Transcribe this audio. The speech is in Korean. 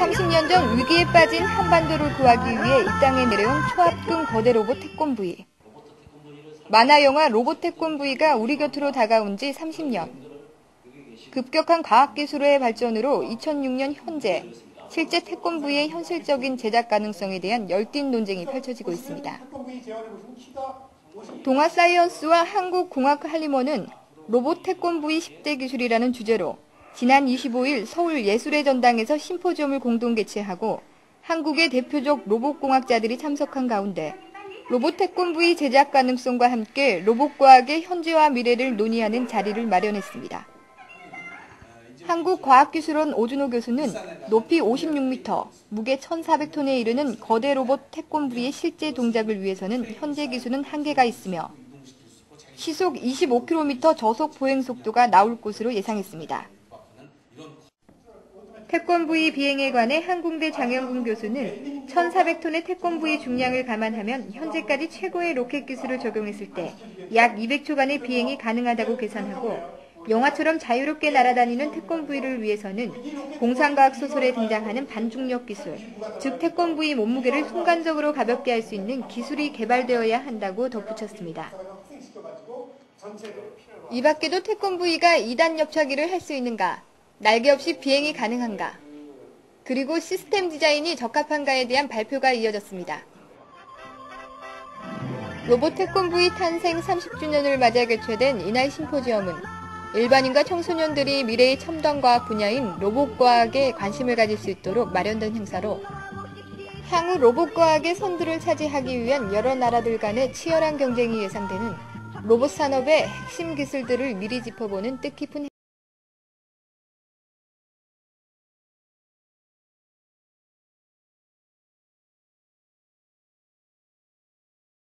30년 전 위기에 빠진 한반도를 구하기 위해 이 땅에 내려온 초합금 거대 로봇 태권브이. 만화 영화 로봇 태권브이가 우리 곁으로 다가온 지 30년. 급격한 과학기술의 발전으로 2006년 현재 실제 태권브이의 현실적인 제작 가능성에 대한 열띤 논쟁이 펼쳐지고 있습니다. 동아사이언스와 한국공학할리머는 로봇 태권브이 10대 기술이라는 주제로 지난 25일 서울 예술의 전당에서 심포지엄을 공동 개최하고 한국의 대표적 로봇공학자들이 참석한 가운데 로봇 태권브이 제작 가능성과 함께 로봇과학의 현재와 미래를 논의하는 자리를 마련했습니다. 한국과학기술원 오준호 교수는 높이 56m, 무게 1,400톤에 이르는 거대 로봇 태권브이의 실제 동작을 위해서는 현재 기술은 한계가 있으며 시속 25km 저속 보행 속도가 나올 것으로 예상했습니다. 태권브이 비행에 관해 한국대 장영근 교수는 1,400톤의 태권브이 중량을 감안하면 현재까지 최고의 로켓 기술을 적용했을 때 약 200초간의 비행이 가능하다고 계산하고 영화처럼 자유롭게 날아다니는 태권브이를 위해서는 공상과학 소설에 등장하는 반중력 기술, 즉 태권브이 몸무게를 순간적으로 가볍게 할 수 있는 기술이 개발되어야 한다고 덧붙였습니다. 이 밖에도 태권브이가 2단 옆차기를 할 수 있는가, 날개 없이 비행이 가능한가, 그리고 시스템 디자인이 적합한가에 대한 발표가 이어졌습니다. 로봇 태권브이 탄생 30주년을 맞아 개최된 이날 심포지엄은 일반인과 청소년들이 미래의 첨단과학 분야인 로봇과학에 관심을 가질 수 있도록 마련된 행사로 향후 로봇과학의 선두를 차지하기 위한 여러 나라들 간의 치열한 경쟁이 예상되는 로봇 산업의 핵심 기술들을 미리 짚어보는 뜻깊은